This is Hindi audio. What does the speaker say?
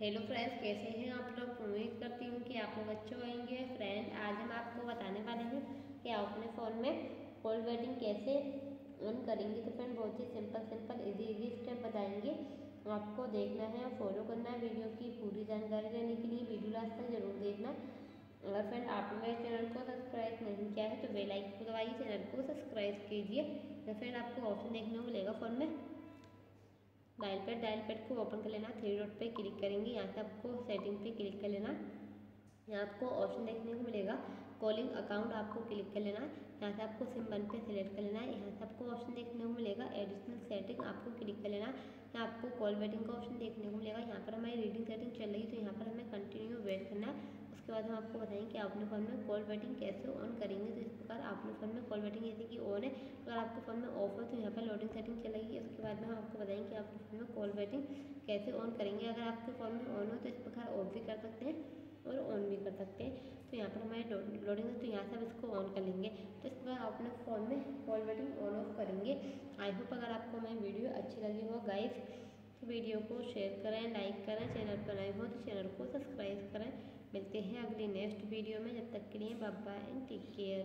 हेलो फ्रेंड्स कैसे हैं आप लोग? उम्मीद करती हूँ कि आप लोग अच्छे होंगे। फ्रेंड आज हम आपको बताने वाले हैं कि आप अपने फ़ोन में कॉल वेटिंग कैसे ऑन करेंगे। तो फ्रेंड बहुत ही simple simple easy easy step बताएँगे। आपको देखना है और फॉलो करना है वीडियो की। पूरी जानकारी लेने के लिए वीडियो लास्ट तक ज़रूर देखना। अगर फ्रेंड आपने मेरे चैनल को सब्सक्राइब नहीं किया है तो बेल आइकन को दबाइए चैनल को सब्सक्राइब कीजिए। तो फ्रेंड आपको ऑप्शन देखने को मिलेगा फ़ोन में। डायल पैड डायल पैड को ओपन कर लेना थ्री डॉट पे क्लिक करेंगे, यहाँ से आपको सेटिंग पे क्लिक कर लेना। यहाँ आपको ऑप्शन देखने को मिलेगा कॉलिंग अकाउंट आपको क्लिक कर लेना, यहाँ से आपको सिम वन पे सिलेक्ट कर लेना है यहाँ से आपको ऑप्शन देखने को मिलेगा एडिशनल सेटिंग आपको क्लिक कर लेना, यहाँ आपको कॉल वेटिंग का ऑप्शन देखने को मिलेगा, यहाँ पर हमारी रीडिंग सेटिंग चल रही है तो यहाँ पर हमें कंटिन्यू वेट करना है। उसके बाद हम आपको बताएँगे कि आपने फ़ोन में कॉल वेटिंग कैसे ऑन करेंगे तो इस प्रकार आपने फ़ोन में कॉल वेटिंग जैसे कि ऑन है, अगर आपको फ़ोन में ऑफ़ हो तो यहाँ पर लोडिंग सेटिंग चलेगी उसके बाद हम आपको बताएँगे कि आपके फ़ोन में कॉल वेटिंग कैसे ऑन करेंगे। अगर आपके फ़ोन में ऑन हो तो इस प्रकार ऑफ़ भी कर सकते हैं और ऑन भी कर सकते हैं। तो यहाँ पर हमारी लोडिंग है तो यहाँ से हम इसको ऑन कर लेंगे। तो इस प्रकार आप अपने फ़ोन में कॉल वेटिंग ऑन ऑफ़ करेंगे। आई होप अगर आपको हमारी वीडियो अच्छी लगी हो गाइस तो वीडियो को शेयर करें लाइक करें चैनल पर नए हो तो चैनल को सब्सक्राइब करें। मिलते हैं अगली नेक्स्ट वीडियो में। जब तक के लिए बाबा एंड टेक केयर